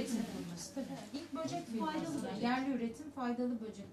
üretim tabii. İlk böcek firması. Yerli üretim faydalı böcek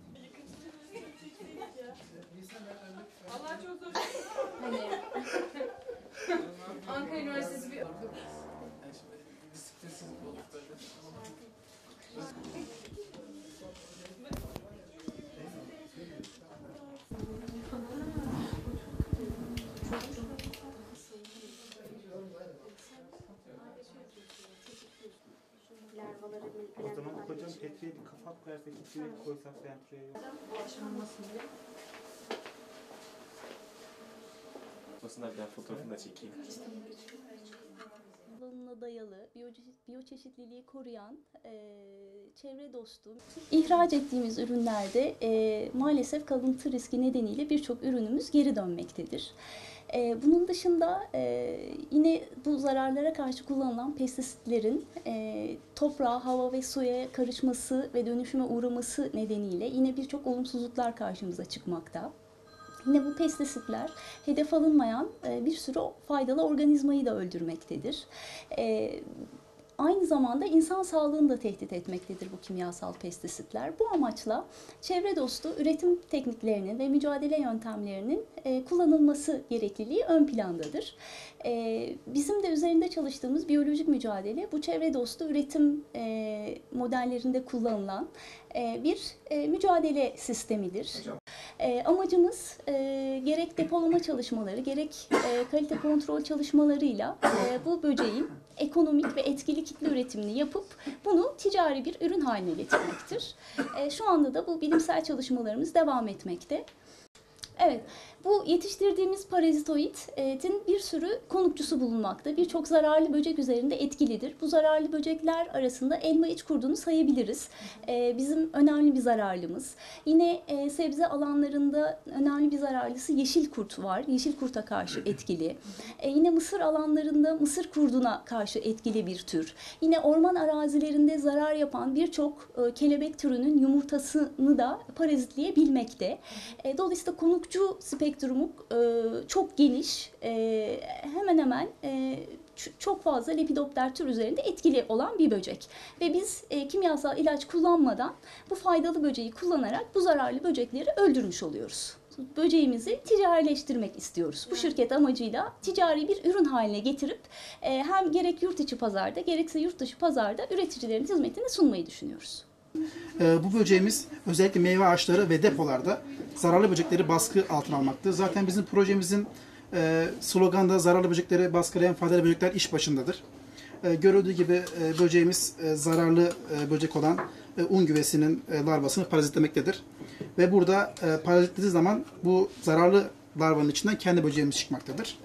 larvaları O zaman hocam petriye bir kafa koyarsak içine koysak şuraya yok. Aslında bir fotoğrafını da çekeyim. Alanına dayalı biyoçeşitliliği koruyan e, çevre dostu ihraç ettiğimiz ürünlerde e, maalesef kalıntı riski nedeniyle birçok ürünümüz geri dönmektedir. E, bunun dışında e, yine bu zararlara karşı kullanılan pestisitlerin e, toprağa, hava ve suya karışması ve dönüşüme uğraması nedeniyle yine birçok olumsuzluklar karşımıza çıkmakta. Yine bu pestisitler hedef alınmayan e, bir sürü faydalı organizmayı da öldürmektedir. E, Aynı zamanda insan sağlığını da tehdit etmektedir bu kimyasal pestisitler. Bu amaçla çevre dostu üretim tekniklerinin ve mücadele yöntemlerinin e, kullanılması gerekliliği ön plandadır. Bizim de üzerinde çalıştığımız biyolojik mücadele bu çevre dostu üretim modellerinde kullanılan bir mücadele sistemidir. E, amacımız e, gerek depolama çalışmaları gerek e, kalite kontrol çalışmalarıyla e, bu böceğin ekonomik ve etkili kitle üretimini yapıp bunu ticari bir ürün haline getirmektir. E, şu anda da bu bilimsel çalışmalarımız devam etmekte. Evet, bu yetiştirdiğimiz parazitoidin bir sürü konukçusu bulunmakta. Birçok zararlı böcek üzerinde etkilidir. Bu zararlı böcekler arasında elma iç kurdunu sayabiliriz. Ee, bizim önemli bir zararlımız. Yine e, sebze alanlarında önemli bir zararlısı yeşil kurt var. Yeşil kurta karşı etkili. E, yine mısır alanlarında mısır kurduna karşı etkili bir tür. Yine orman arazilerinde zarar yapan birçok e, kelebek türünün yumurtasını da parazitleyebilmekte. Dolayısıyla konukçu spektrumu e, çok geniş. E, hemen hemen e, çok fazla lepidopter tür üzerinde etkili olan bir böcek. Ve biz e, kimyasal ilaç kullanmadan bu faydalı böceği kullanarak bu zararlı böcekleri öldürmüş oluyoruz. Böceğimizi ticarileştirmek istiyoruz. Bu şirket amacıyla ticari bir ürün haline getirip e, hem gerek yurt içi pazarda gerekse yurt dışı pazarda üreticilerin hizmetine sunmayı düşünüyoruz. Ee, bu böceğimiz özellikle meyve ağaçları ve depolarda zararlı böcekleri baskı altına almaktadır. Zaten bizim projemizin e, sloganı da zararlı böcekleri baskılayan faydalı böcekler iş başındadır. E, görüldüğü gibi e, böceğimiz e, zararlı e, böcek olan e, un güvesinin e, larvasını parazitlemektedir. Ve burada e, parazitlediği zaman bu zararlı larvanın içinden kendi böceğimiz çıkmaktadır.